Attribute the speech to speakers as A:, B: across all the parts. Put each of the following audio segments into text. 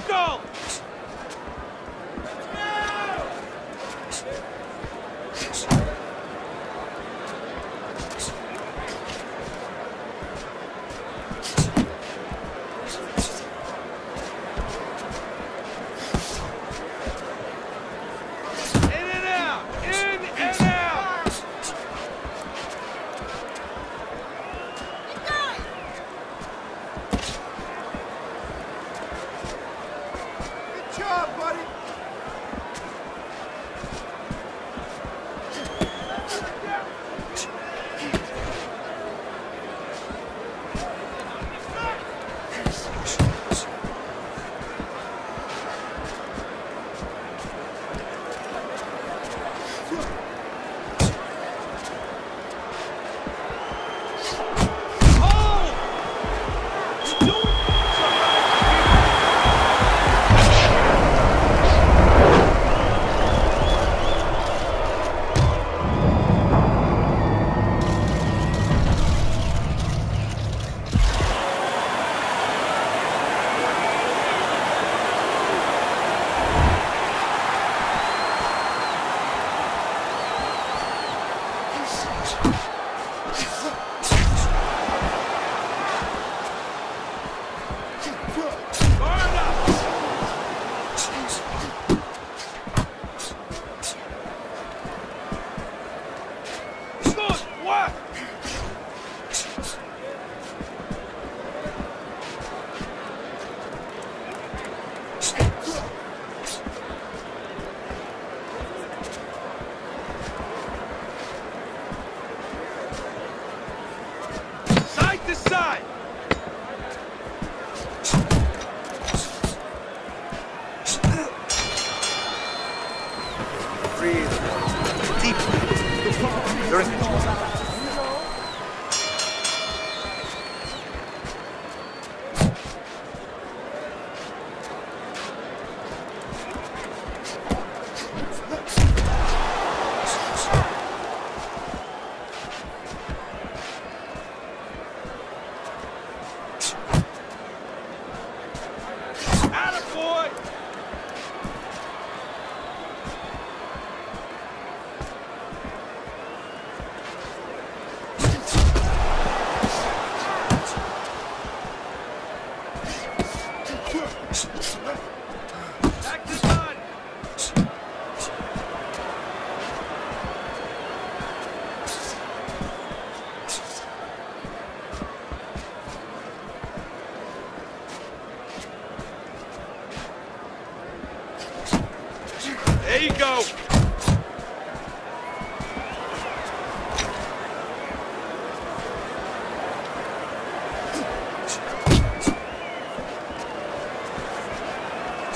A: circle!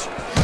A: much.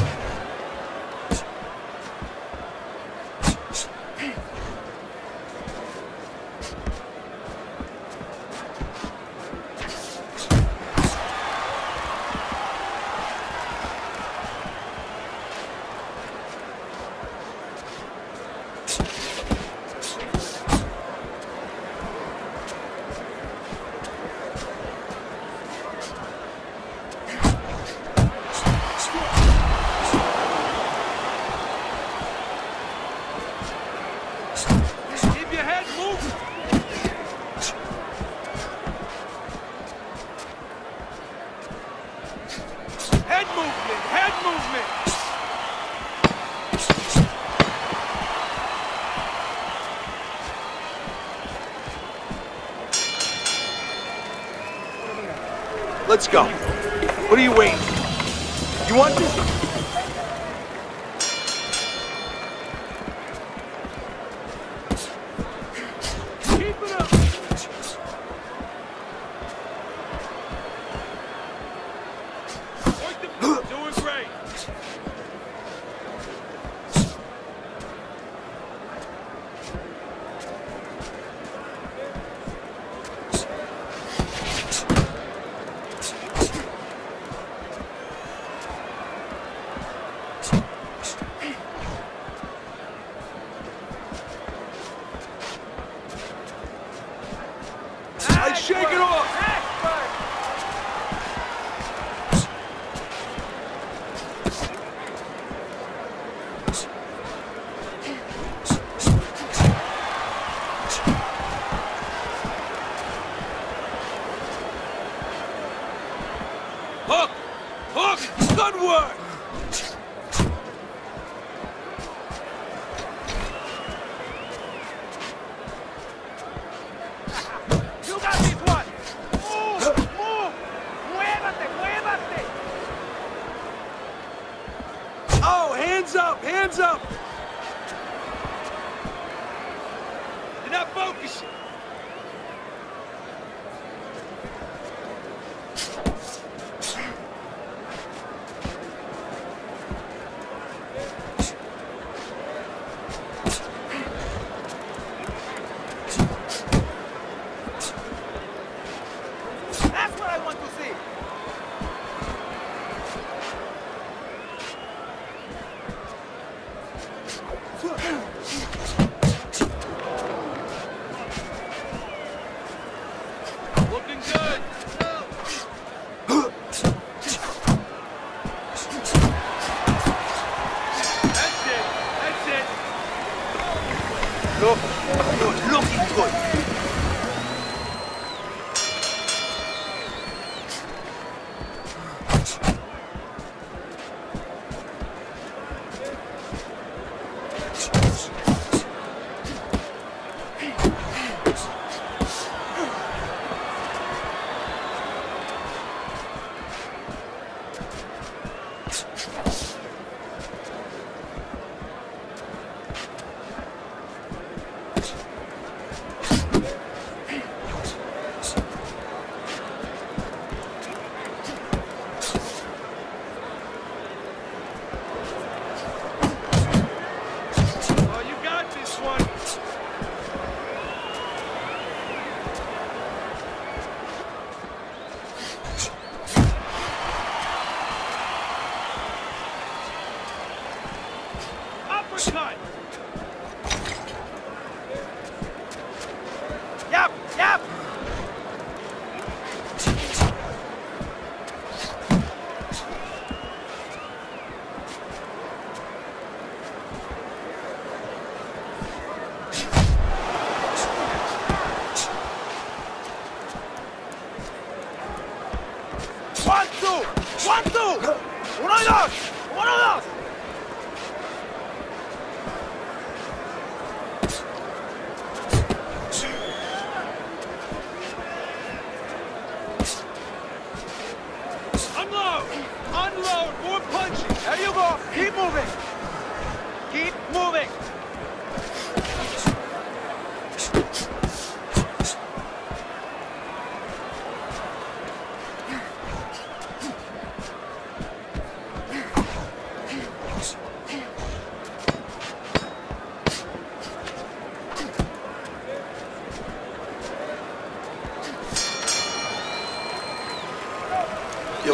B: Let's go. What are you waiting
A: for? You want this? shake it
B: off.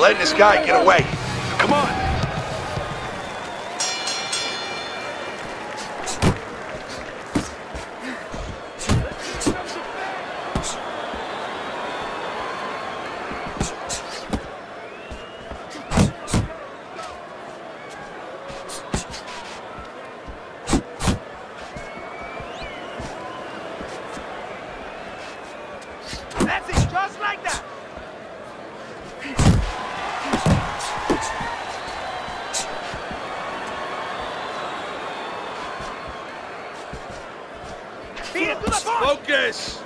B: Letting this guy get away. Focus.